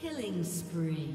Killing spree.